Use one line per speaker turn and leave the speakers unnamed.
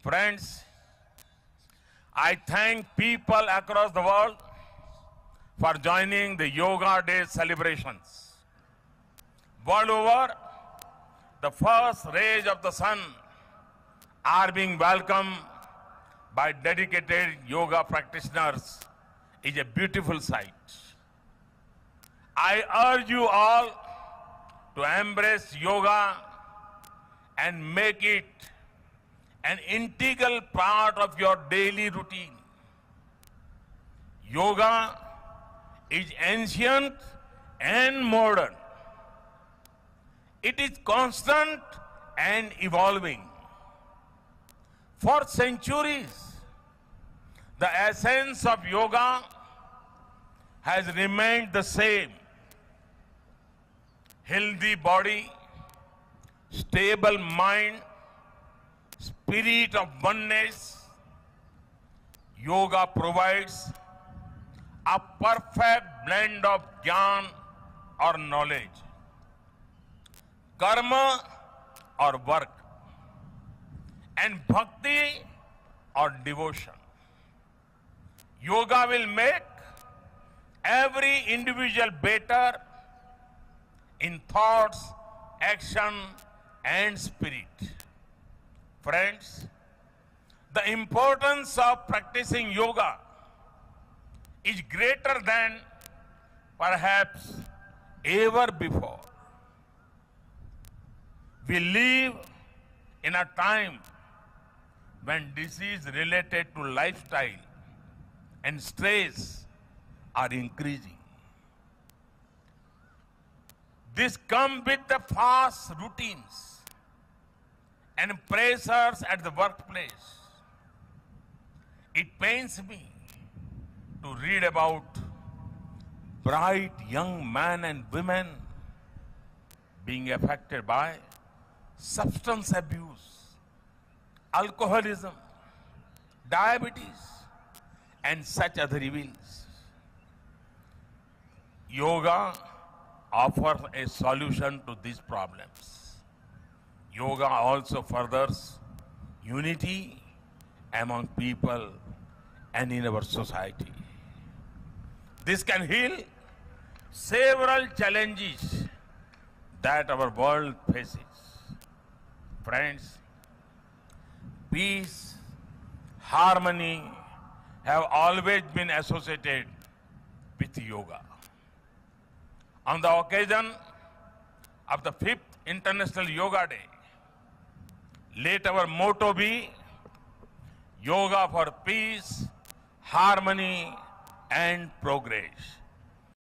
Friends, I thank people across the world for joining the Yoga Day celebrations. World over, the first rays of the sun are being welcomed by dedicated yoga practitioners is a beautiful sight. I urge you all to embrace yoga and make it an integral part of your daily routine. Yoga is ancient and modern. It is constant and evolving. For centuries, the essence of yoga has remained the same. Healthy body, stable mind, spirit of oneness. Yoga provides a perfect blend of jnana or knowledge, karma or work, and bhakti or devotion. Yoga will make every individual better in thoughts, action, and spirit. Friends, the importance of practicing yoga is greater than perhaps ever before. We live in a time when disease related to lifestyle and stress are increasing. This comes with the fast routines and pressures at the workplace. It pains me to read about bright young men and women being affected by substance abuse, alcoholism, diabetes, and such other evils. Yoga offers a solution to these problems. Yoga also furthers unity among people and in our society. This can heal several challenges that our world faces. Friends, peace, harmony have always been associated with yoga. On the occasion of the fifth International Yoga Day, let our motto be Yoga for Peace, Harmony, and Progress.